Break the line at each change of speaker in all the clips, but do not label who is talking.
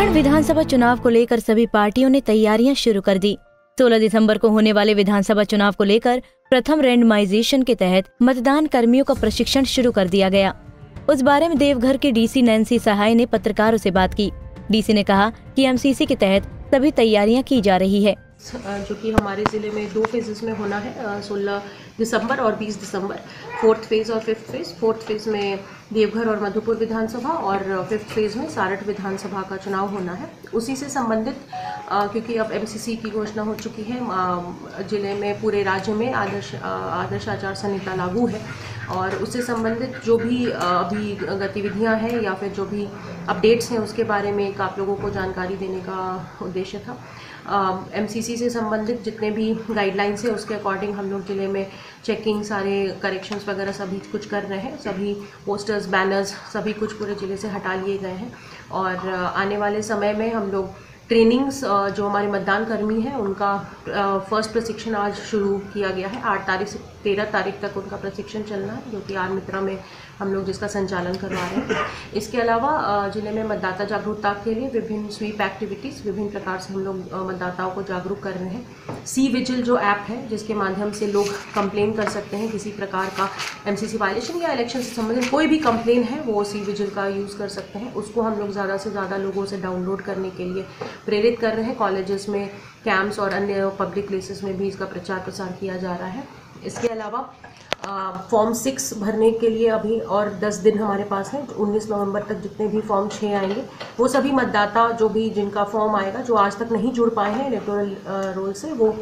झारखंड विधानसभा चुनाव को लेकर सभी पार्टियों ने तैयारियाँ शुरू कर दी। 16 दिसंबर को होने वाले विधानसभा चुनाव को लेकर प्रथम रेंडमाइजेशन के तहत मतदान कर्मियों का प्रशिक्षण शुरू कर दिया गया। उस बारे में देवघर के डीसी नैन्सी सहाय ने पत्रकारों से बात की। डीसी ने कहा कि एमसीसी के तहत सभी तैयारियाँ की जा रही है।
जो कि हमारे ज़िले में दो फेजेस में होना है सोलह दिसंबर और 20 दिसंबर। फोर्थ फ़ेज़ और फिफ्थ फ़ेज़ फोर्थ फ़ेज़ में देवघर और मधुपुर विधानसभा और फिफ्थ फ़ेज़ में सारठ विधानसभा का चुनाव होना है। उसी से संबंधित क्योंकि अब एमसीसी की घोषणा हो चुकी है ज़िले में पूरे राज्य में आदर्श आदर्श आचार संहिता लागू है और उससे संबंधित जो भी अभी गतिविधियाँ हैं या फिर जो भी अपडेट्स हैं उसके बारे में एक आप लोगों को जानकारी देने का उद्देश्य था। एमसीसी से संबंधित जितने भी गाइडलाइंस है उसके अकॉर्डिंग हम लोग ज़िले में चेकिंग सारे करेक्शंस वगैरह सभी कुछ कर रहे हैं। सभी पोस्टर्स बैनर्स सभी कुछ पूरे ज़िले से हटा लिए गए हैं। और आने वाले समय में हम लोग ट्रेनिंग्स जो हमारे मतदान कर्मी हैं, उनका फ़र्स्ट प्रशिक्षण आज शुरू किया गया है। आठ तारीख से तेरह तारीख तक उनका प्रशिक्षण चलना है, जो कि आर मित्रा में हम लोग जिसका संचालन करवा रहे हैं। इसके अलावा ज़िले में मतदाता जागरूकता के लिए विभिन्न स्वीप एक्टिविटीज़ विभिन्न प्रकार से हम लोग मतदाताओं को जागरूक कर रहे हैं। सी विजिल जो ऐप है, जिसके माध्यम से लोग कंप्लेन कर सकते हैं किसी प्रकार का एमसीसी वायलेशन या इलेक्शन से संबंधित कोई भी कंप्लेन है, वो सी विजिल का यूज़ कर सकते हैं। उसको हम लोग ज़्यादा से ज़्यादा लोगों से डाउनलोड करने के लिए प्रेरित कर रहे हैं। कॉलेजेस में कैंप्स और अन्य पब्लिक प्लेसेस में भी इसका प्रचार प्रसार किया जा रहा है। इसके अलावा फॉर्म सिक्स भरने के लिए अभी और दस दिन हमारे पास है। उन्नीस नवंबर तक जितने भी फॉर्म छः आएँगे, वो सभी मतदाता जो भी जिनका फॉर्म आएगा, जो आज तक नहीं जुड़ पाए हैं इलेक्टोरल रोल से, वो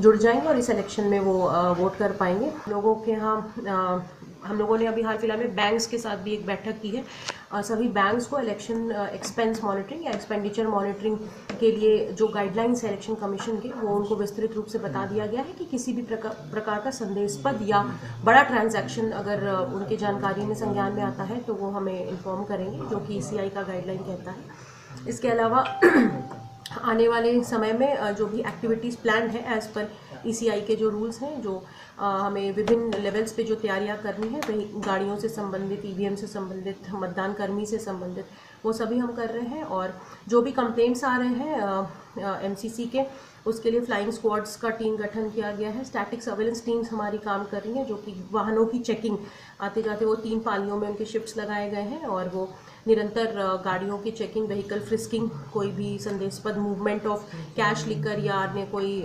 जुड़ जाएँगे और इस इलेक्शन में वो वोट कर पाएँगे। लोगों के यहाँ हम लोगों ने अभी हाल फ़िलहाल में बैंक्स के साथ भी एक बैठक की है। सभी बैंक्स को इलेक्शन एक्सपेंस मॉनिटरिंग या एक्सपेंडिचर मॉनिटरिंग के लिए जो गाइडलाइंस है इलेक्शन कमीशन के, वो उनको विस्तृत रूप से बता दिया गया है कि किसी भी प्रकार का संदेशपद या बड़ा ट्रांजैक्शन अगर उनकी जानकारी में संज्ञान में आता है तो वो हमें इन्फॉर्म करेंगे, जो कि ई का गाइडलाइन कहता है। इसके अलावा आने वाले समय में जो भी एक्टिविटीज़ प्लान है एज़ पर ईसीआई के जो रूल्स हैं, जो हमें विभिन्न लेवल्स पे जो तैयारियाँ करनी है वही गाड़ियों से संबंधित ईवीएम से संबंधित, मतदान कर्मी से संबंधित, वो सभी हम कर रहे हैं और जो भी कंप्लेंट्स आ रहे हैं एमसीसी के, उसके लिए फ्लाइंग स्क्वाड्स का टीम गठन किया गया है। स्टैटिक सर्वेलेंस टीम्स हमारी काम कर रही हैं, जो कि वाहनों की चेकिंग आते जाते वो तीन पालियों में उनके शिफ्ट्स लगाए गए हैं और वो निरंतर गाड़ियों की चेकिंग व्हीकल फ्रिस्किंग कोई भी संदेशपद मूवमेंट ऑफ़ कैश लिकर या अन्य कोई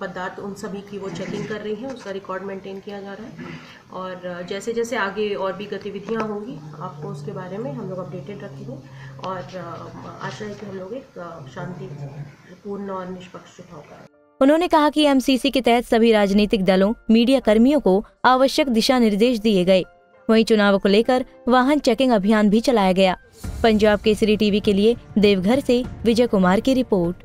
पदार्थ, उन सभी की वो चेकिंग कर रही है, उसका रिकॉर्ड मेंटेन किया जा रहा है। और जैसे जैसे आगे और भी गतिविधियाँ होंगी, आपको उसके बारे में हम लोग अपडेटेड रखेंगे। और आशा है कि हम लोग एक शांतिपूर्ण और निष्पक्ष चुनाव करें
उन्होंने कहा कि एमसीसी के तहत सभी राजनीतिक दलों, मीडिया कर्मियों को आवश्यक दिशा निर्देश दिए गए। वहीं चुनाव को लेकर वाहन चेकिंग अभियान भी चलाया गया। पंजाब केसरी टीवी के लिए देवघर से विजय कुमार की रिपोर्ट।